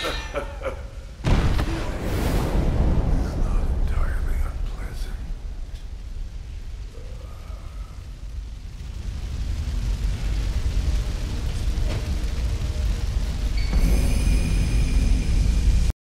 Ha ha ha.